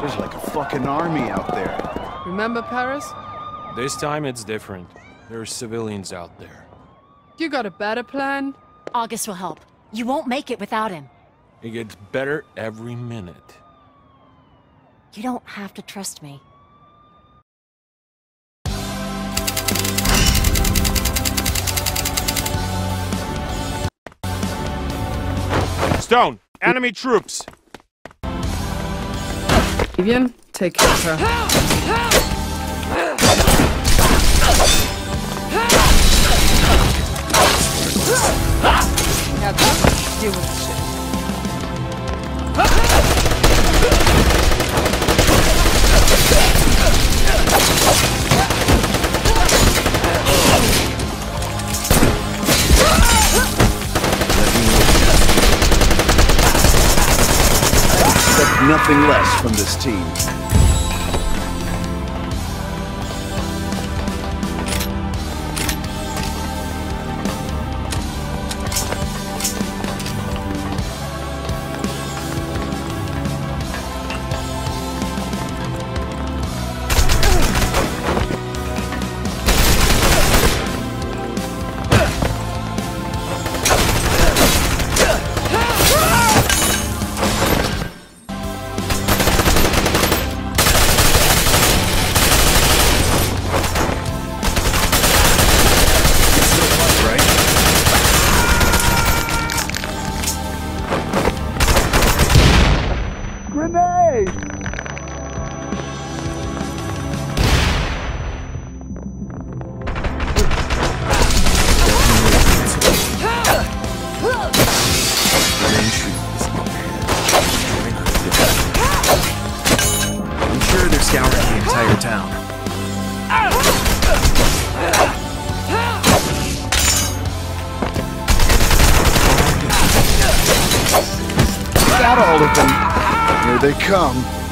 There's like a fucking army out there. Remember Paris? This time it's different. There are civilians out there. You got a better plan? August will help. You won't make it without him. It gets better every minute. You don't have to trust me. Stone! Enemy troops! Vivienne, take care of her. Captain, deal with nothing less from this team. They come.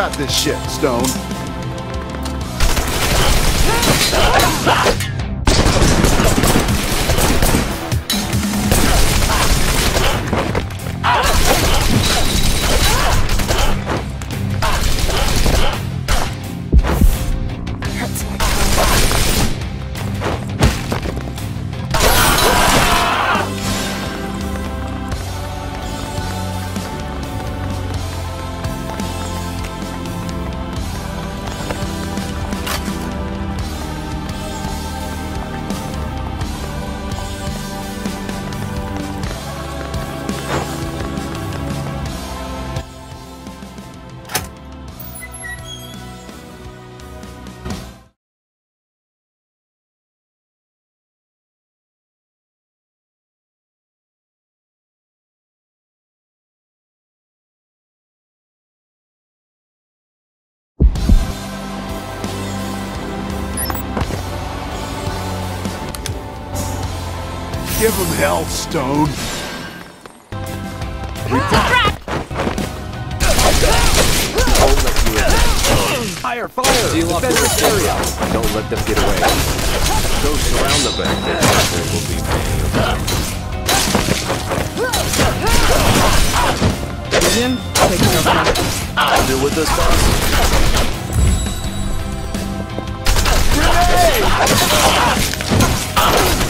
Got this shit, Stone. Give him hell, Stone. Fire, fire! Seal off this area. Don't let them get away. Go surround the bank. There will be many of them. Vivienne, take care of her. Still with us, boss? You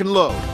and load.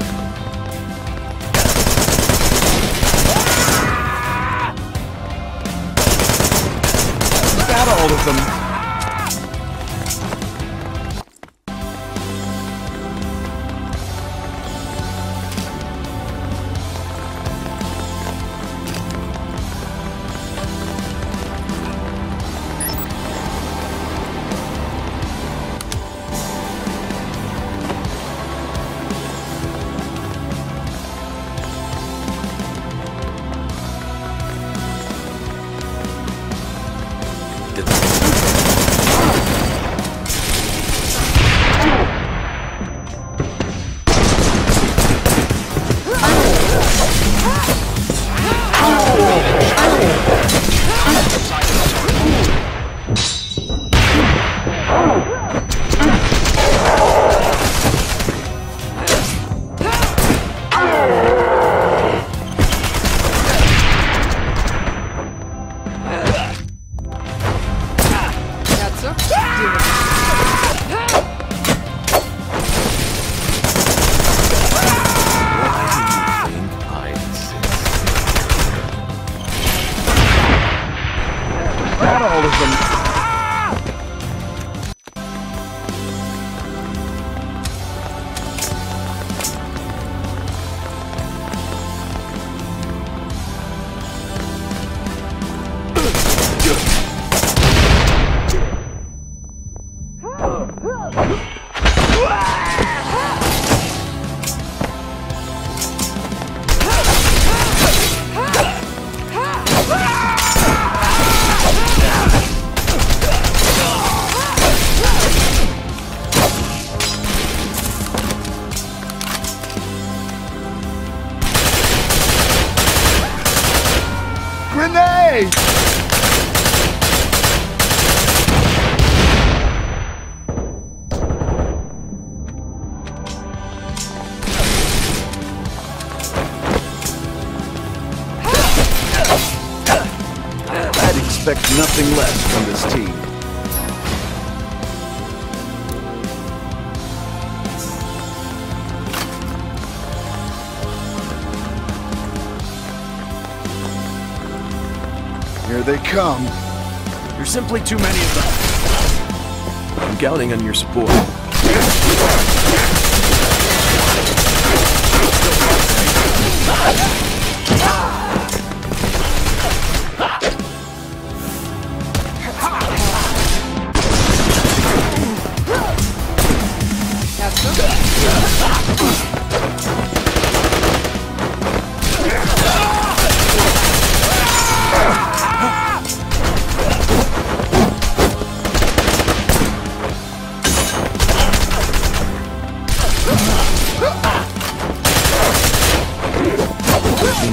simply too many of them. I'm counting on your support.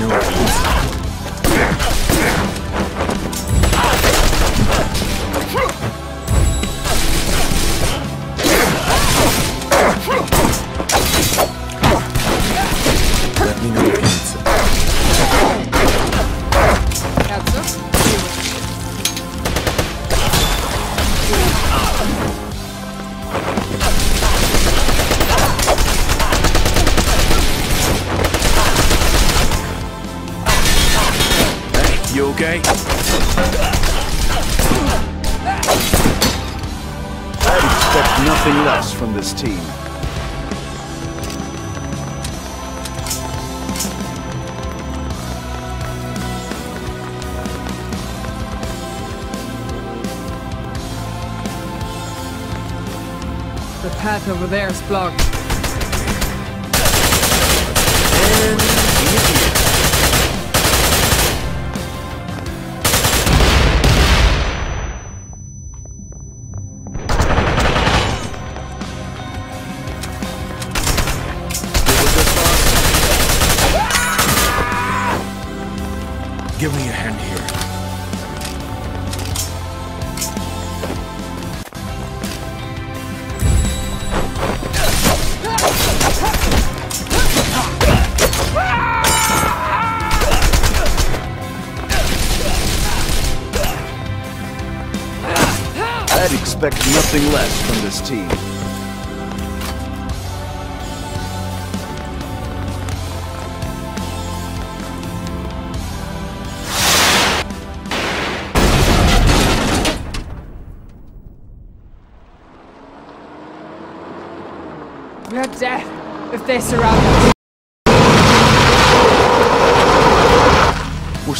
Senhor.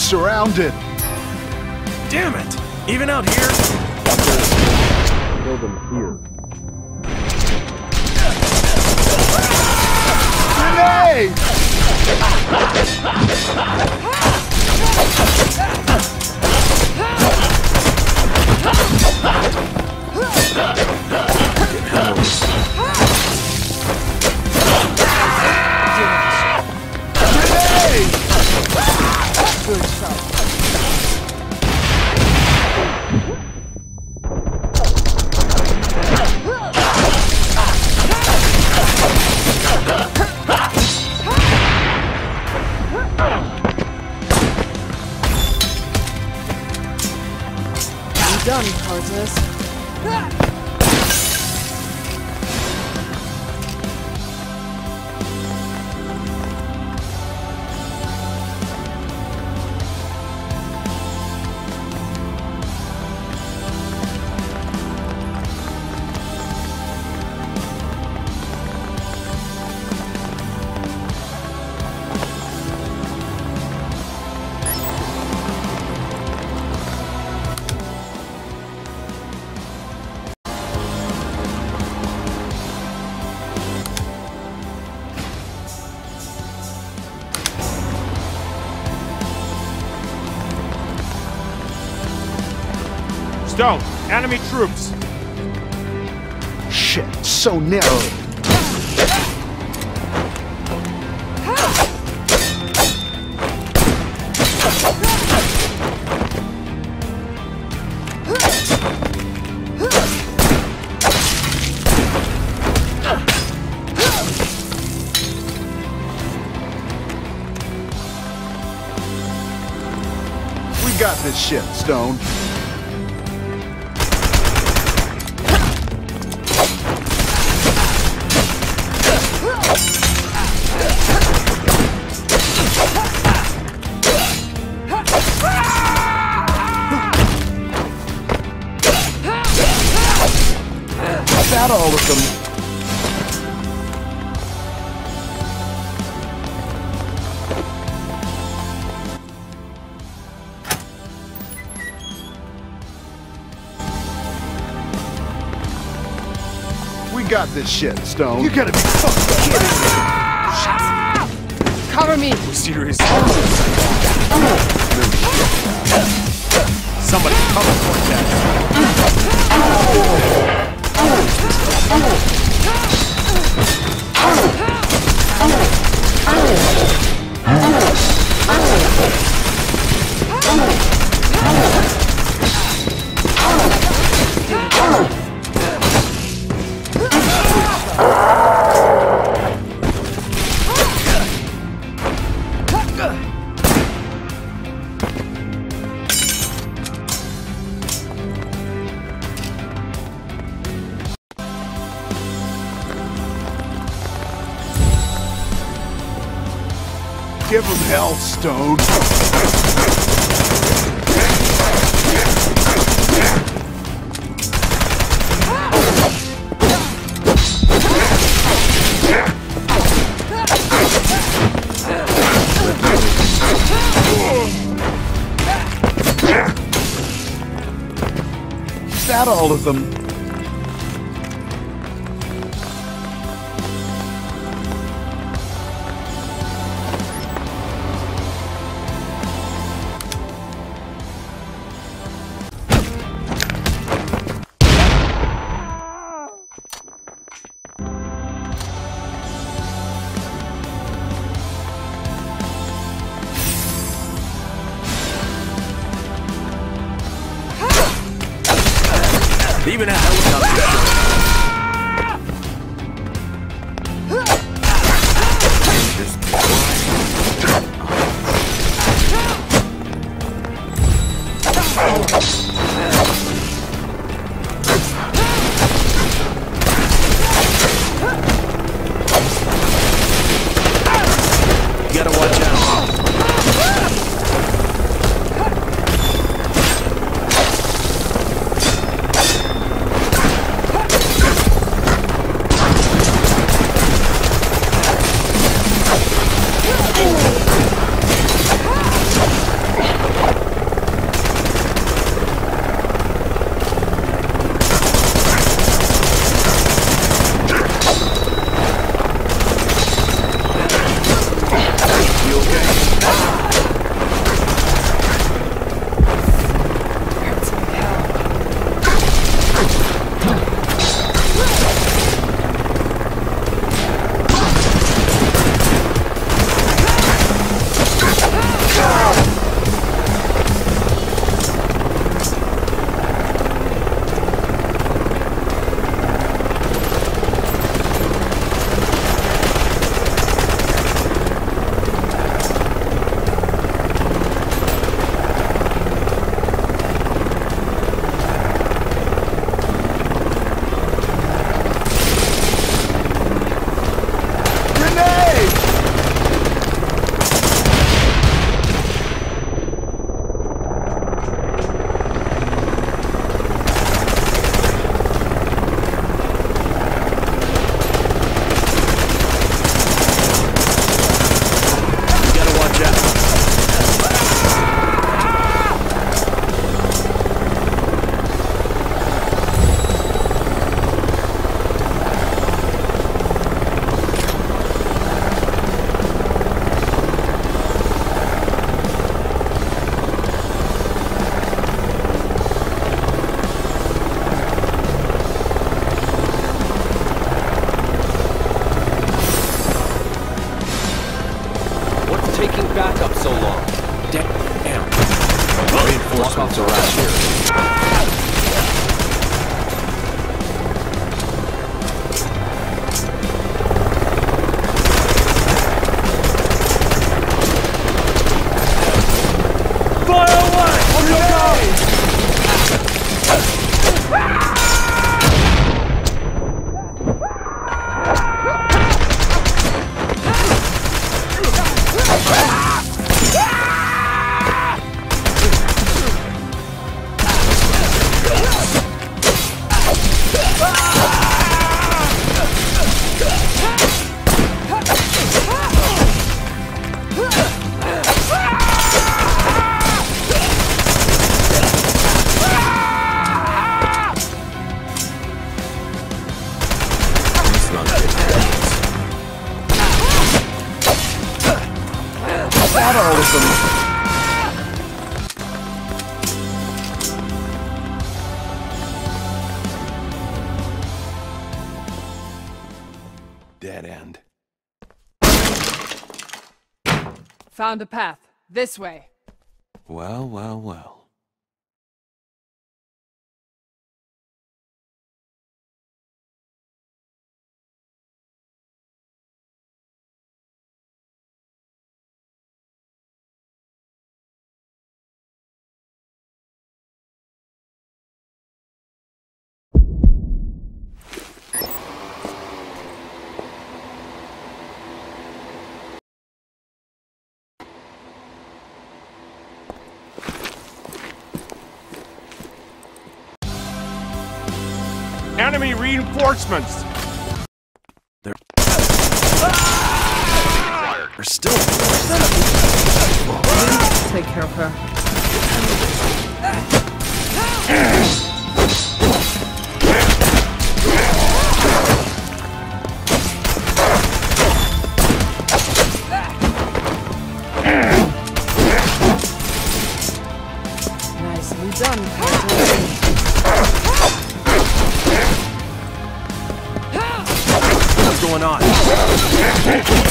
surrounded. Damn it! Even out here? Kill them here. Grenade! good shot. enemy troops. Shit, so narrow. We got this shit, Stone. Got this shit, Stone. You gotta be fucking kidding me. Cover me! Serious. Somebody cover Cortez. Stone. Is that all of them? Found a path. This way. Well, well, well. Reinforcements! They're still. Take care of her. On?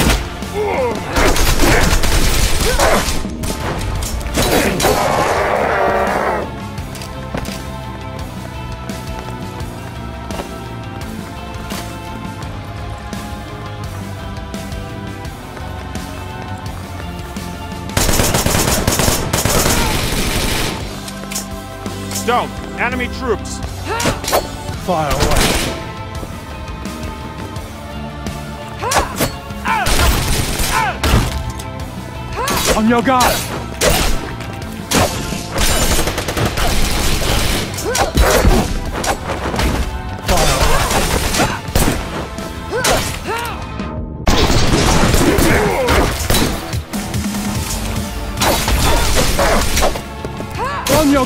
Stone, enemy troops! Fire away. On your guard!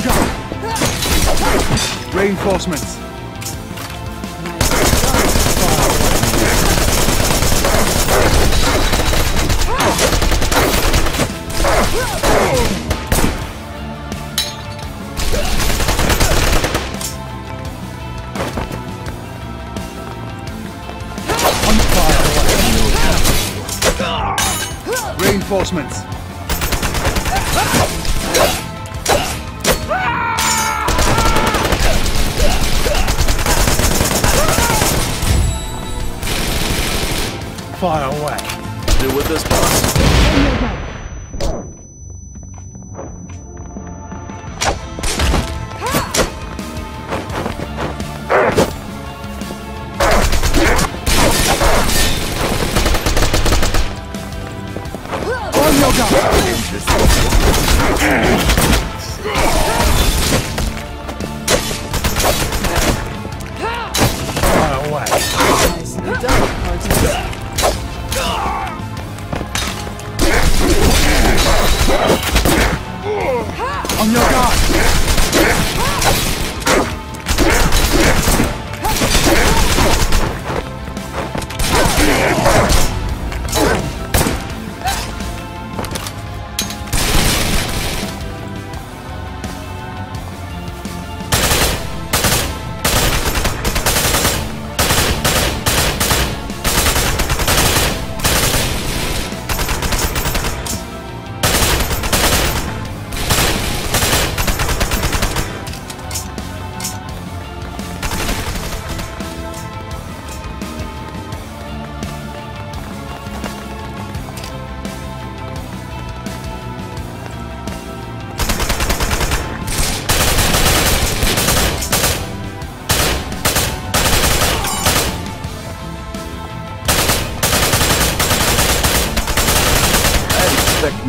Your! Reinforcements! Reinforcements! Fire away. Deal with this, boss.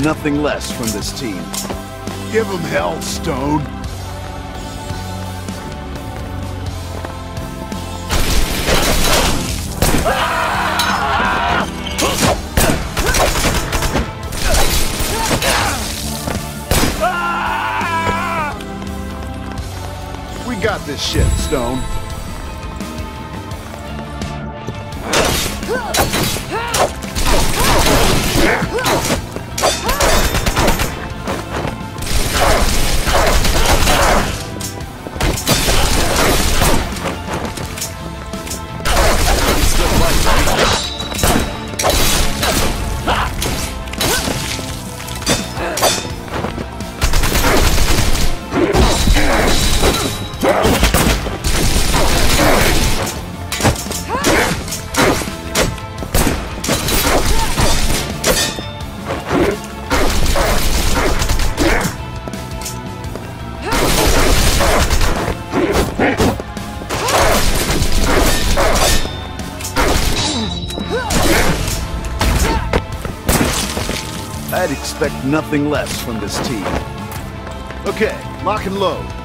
Nothing less from this team. Give them hell, Stone. We got this shit, Stone. Nothing less from this team. Okay, lock and load.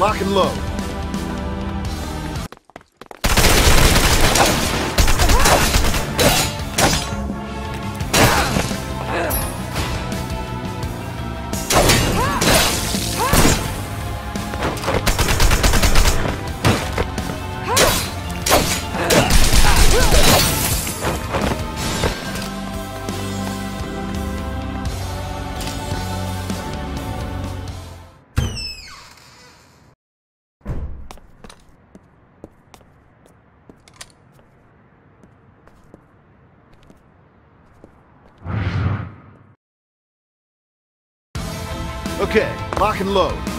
Lock and load. Lock and load.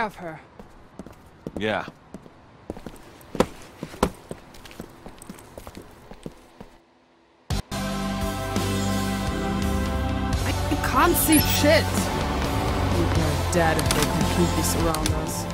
Care of her. Yeah. I can't see shit. Are dead if they completely surround us.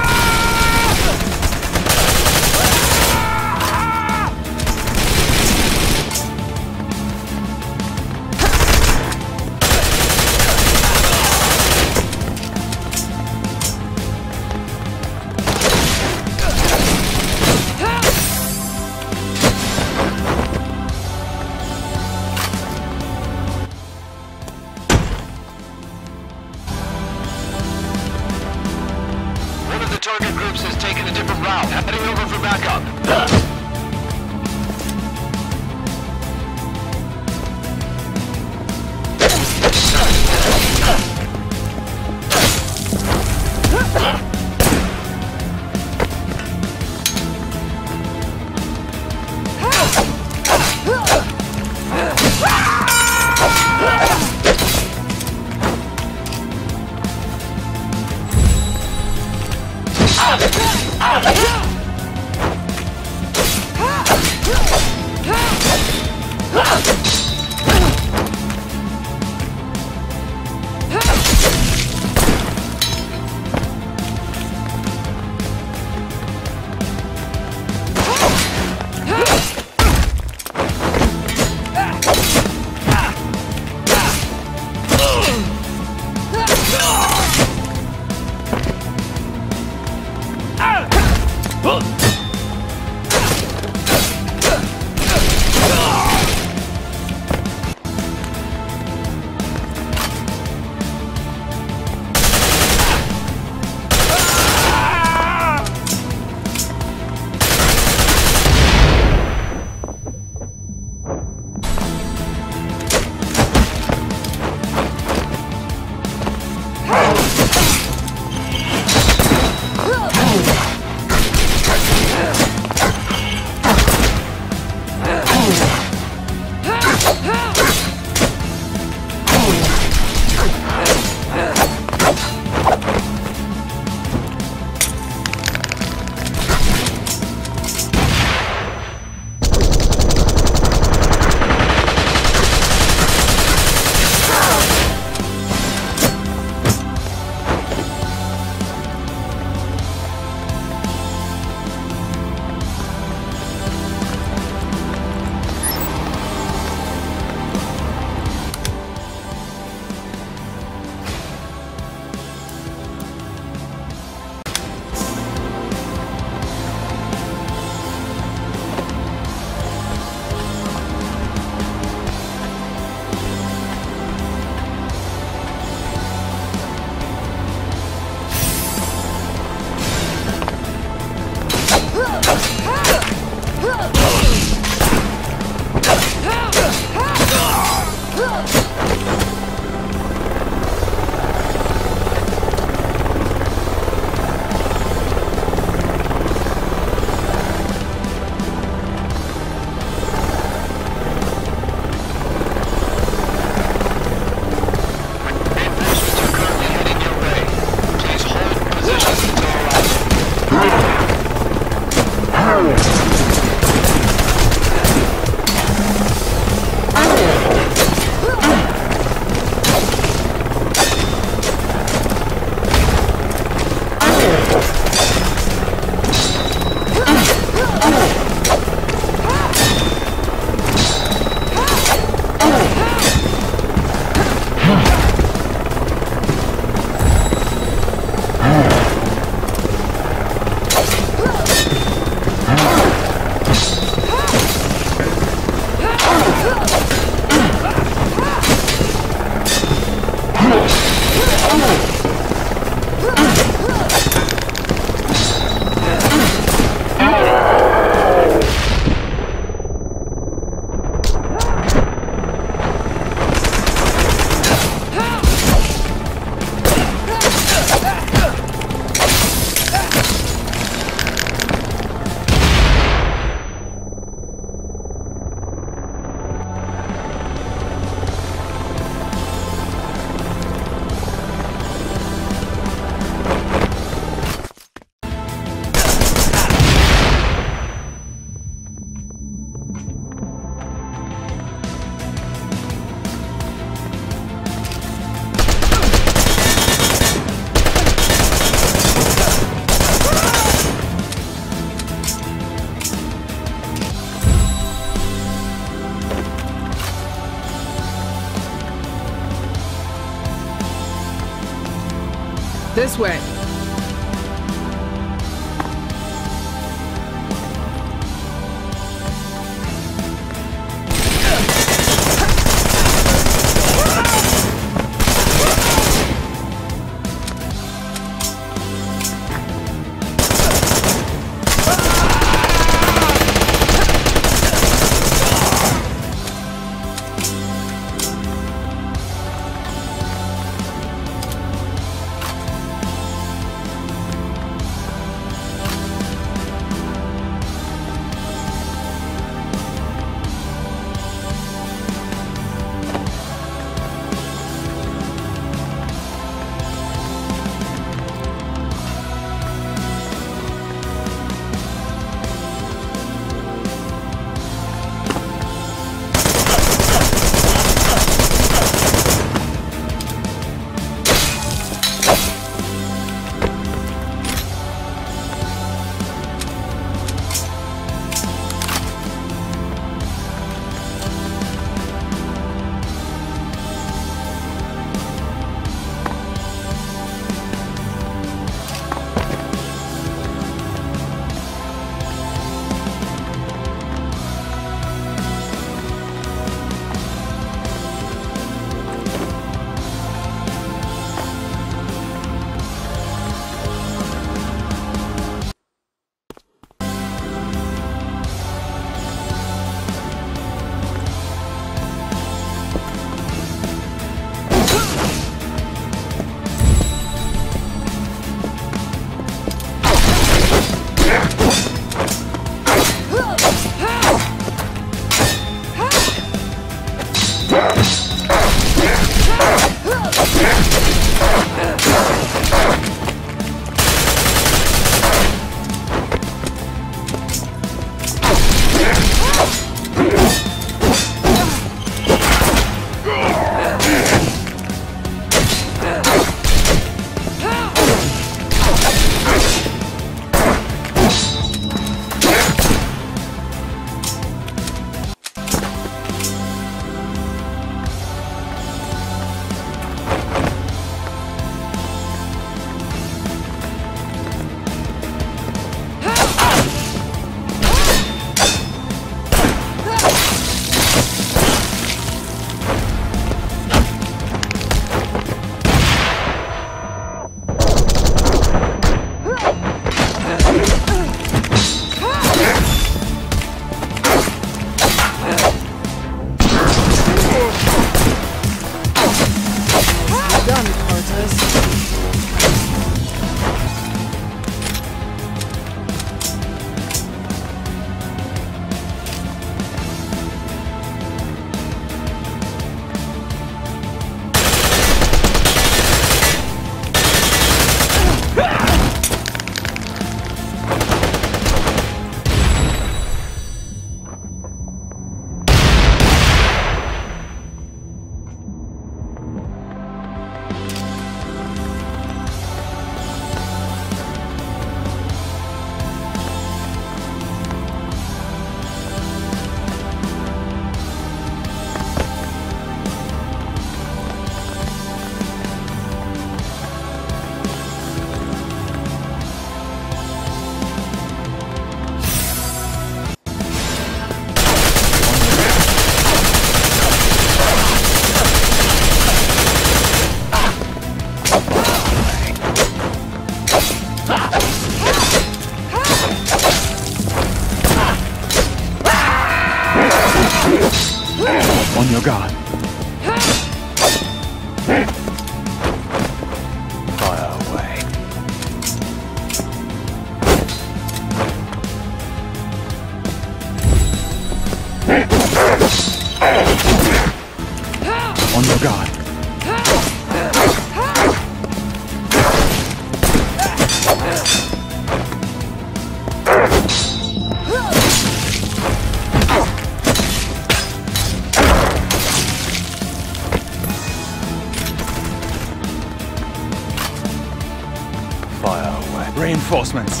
Reinforcements.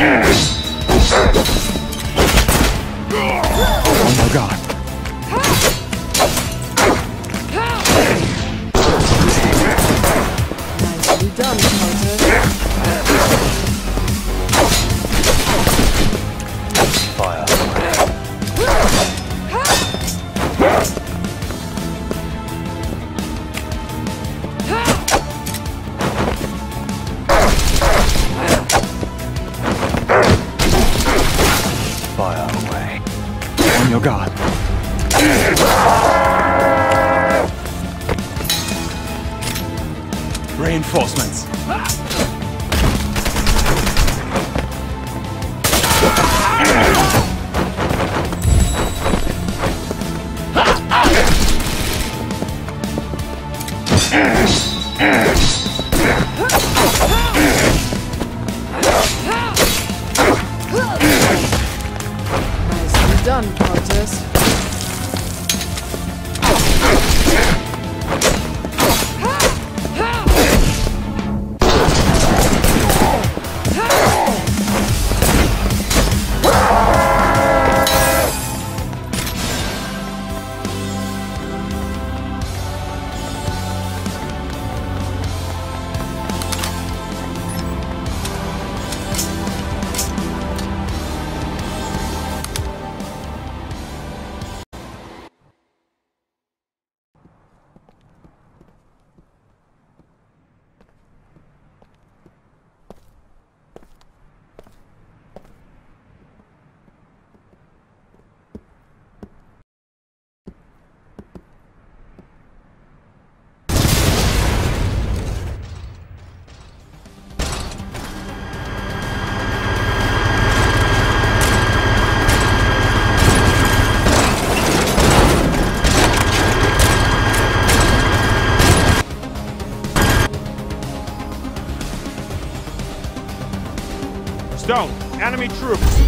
On enemy troops.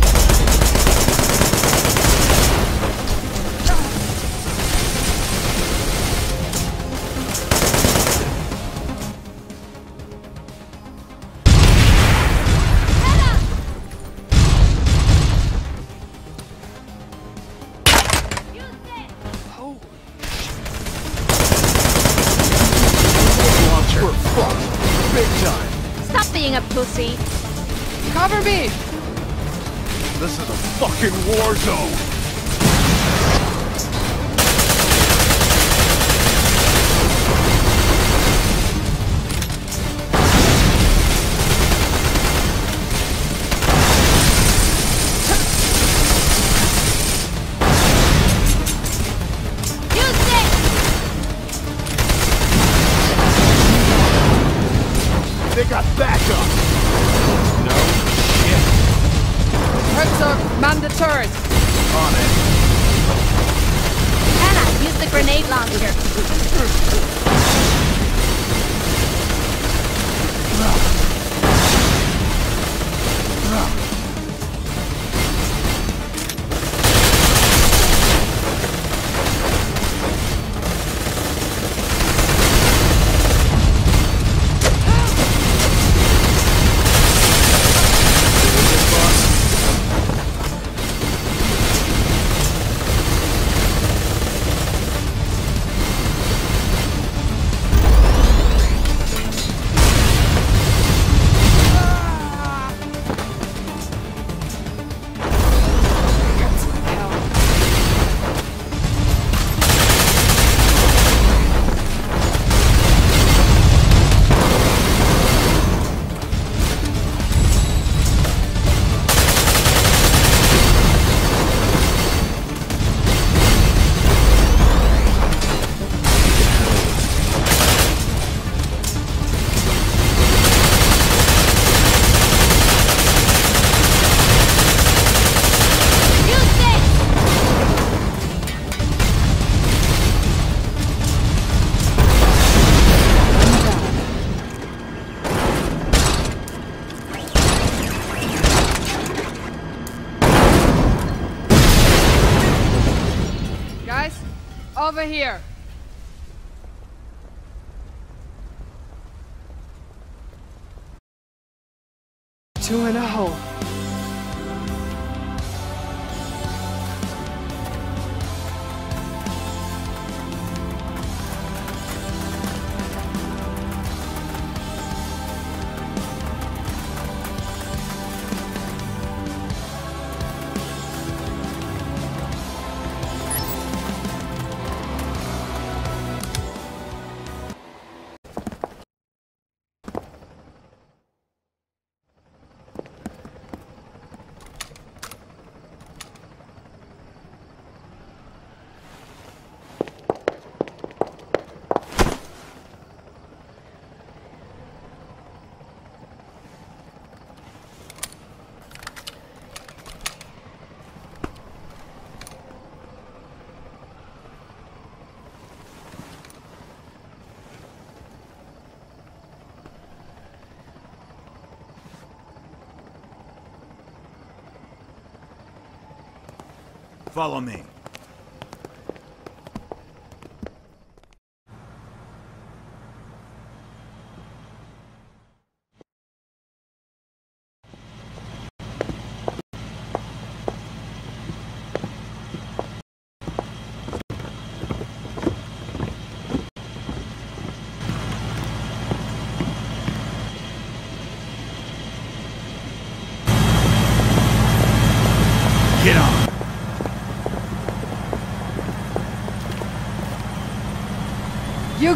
Follow me.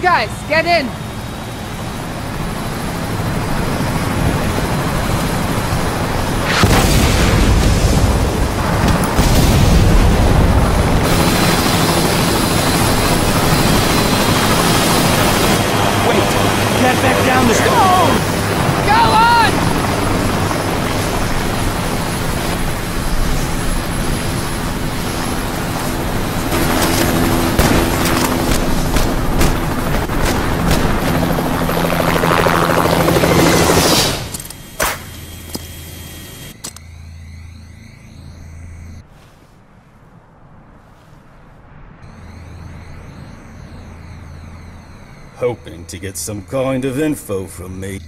guys, get in! to get some kind of info from me.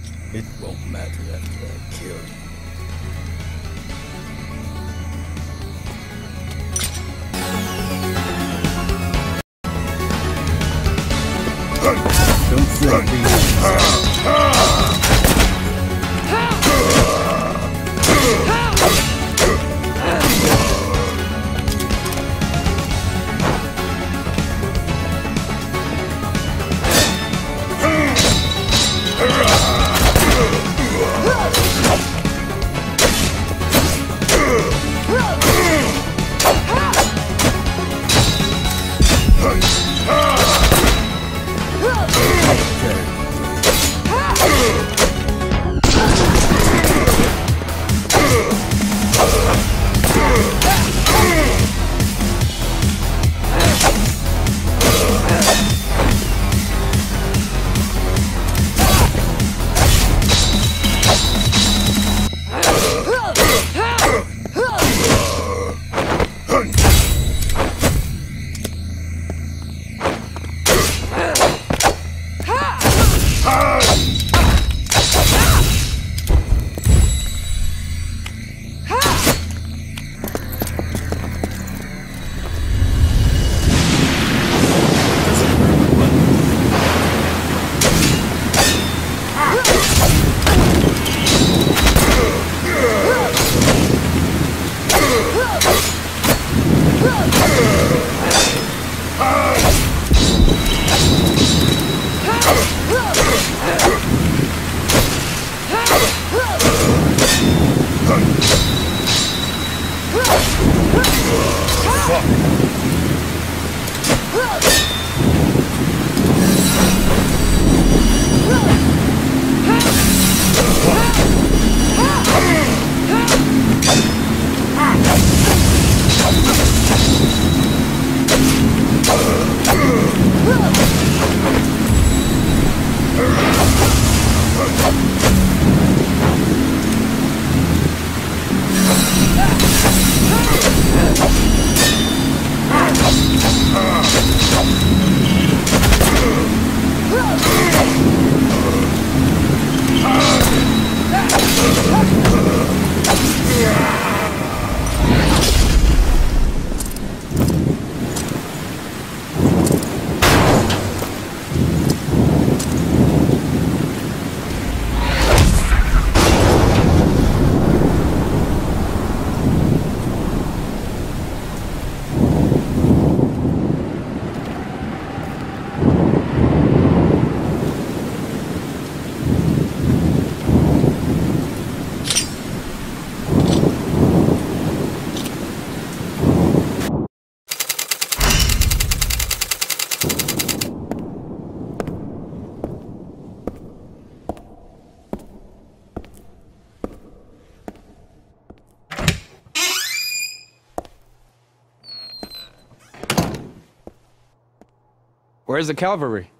Where's the cavalry?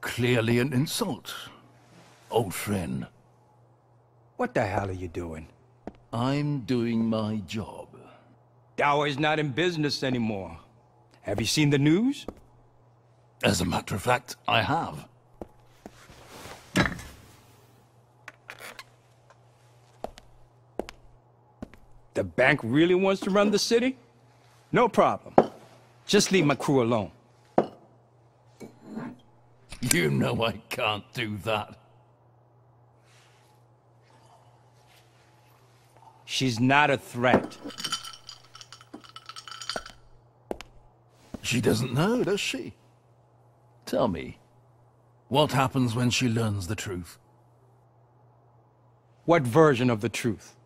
Clearly an insult. Old friend, What the hell are you doing? I'm doing my job. Dauer is not in business anymore. Have you seen the news? As a matter of fact, I have. The bank really wants to run the city? No problem. Just leave my crew alone. You know I can't do that. She's not a threat. She doesn't know, does she? Tell me, what happens when she learns the truth? What version of the truth?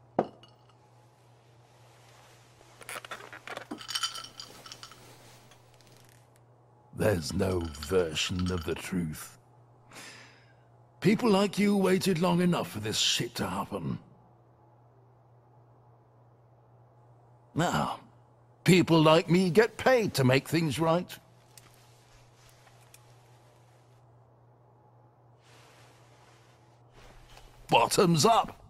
There's no version of the truth. People like you waited long enough for this shit to happen. Now, people like me get paid to make things right. Bottoms up.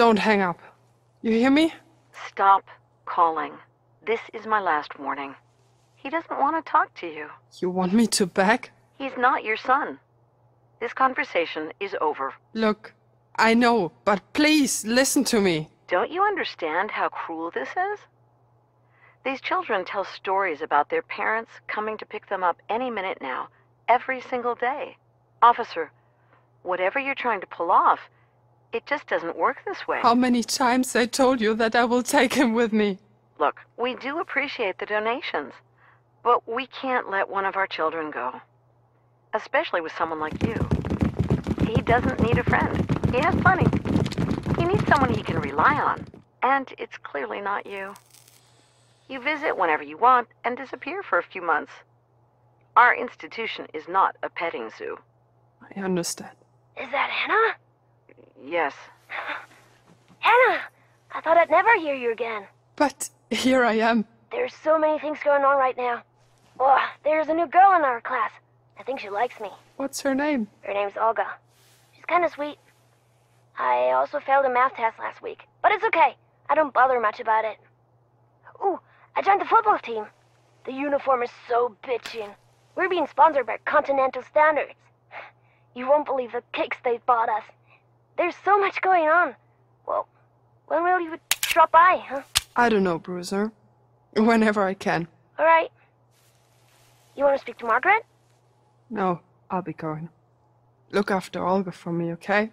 Don't hang up. You hear me? Stop calling. This is my last warning. He doesn't want to talk to you. You want me to back? He's not your son. This conversation is over. Look, I know, but please listen to me. Don't you understand how cruel this is? These children tell stories about their parents coming to pick them up any minute now, every single day. Officer, whatever you're trying to pull off, it just doesn't work this way. How many times I told you that I will take him with me? Look, we do appreciate the donations, but we can't let one of our children go. Especially with someone like you. He doesn't need a friend. He has plenty. He needs someone he can rely on. And it's clearly not you. You visit whenever you want and disappear for a few months. Our institution is not a petting zoo. I understand. Is that Hannah? Yes. Hannah! I thought I'd never hear you again. But here I am. There's so many things going on right now. Oh, there's a new girl in our class. I think she likes me. What's her name? Her name's Olga. She's kind of sweet. I also failed a math test last week, but it's okay. I don't bother much about it. Ooh, I joined the football team. The uniform is so bitchin'. We're being sponsored by Continental Standards. You won't believe the kicks they've bought us. There's so much going on. Well, when will you drop by, huh? I don't know, Bruiser. Whenever I can. All right. You want to speak to Margaret? No, I'll be going. Look after Olga for me, okay?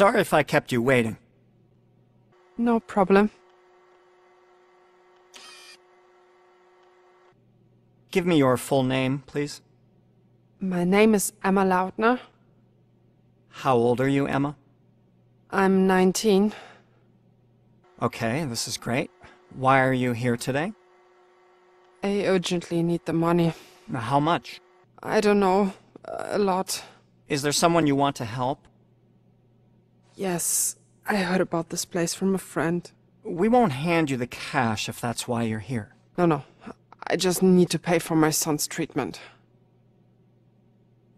Sorry if I kept you waiting. No problem. Give me your full name, please. My name is Emma Lautner. How old are you, Emma? I'm 19. Okay, this is great. Why are you here today? I urgently need the money. How much? I don't know. A lot. Is there someone you want to help? Yes, I heard about this place from a friend. We won't hand you the cash if that's why you're here. No, no. I just need to pay for my son's treatment.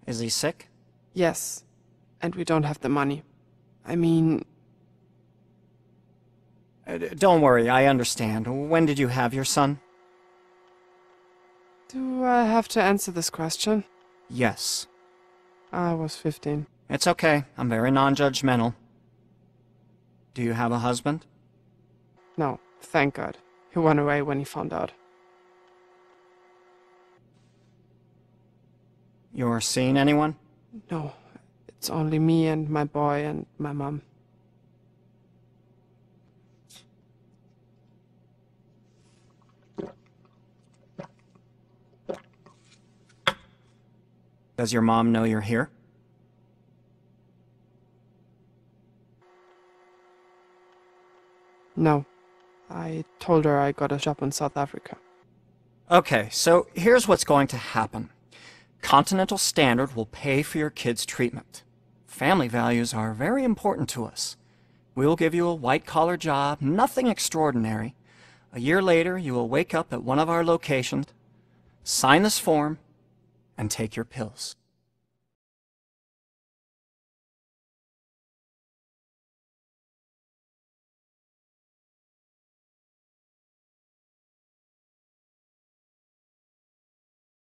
Is he sick? Yes. And we don't have the money. I mean... Uh, don't worry, I understand. When did you have your son? Do I have to answer this question? Yes. I was 15. It's okay. I'm very non-judgmental. Do you have a husband? No, thank God. He went away when he found out. You're seeing anyone? No, it's only me and my boy and my mom. Does your mom know you're here? No. I told her I got a job in South Africa. Okay, so here's what's going to happen. Continental Standard will pay for your kid's treatment. Family values are very important to us. We will give you a white-collar job, nothing extraordinary. A year later, you will wake up at one of our locations, sign this form, and take your pills.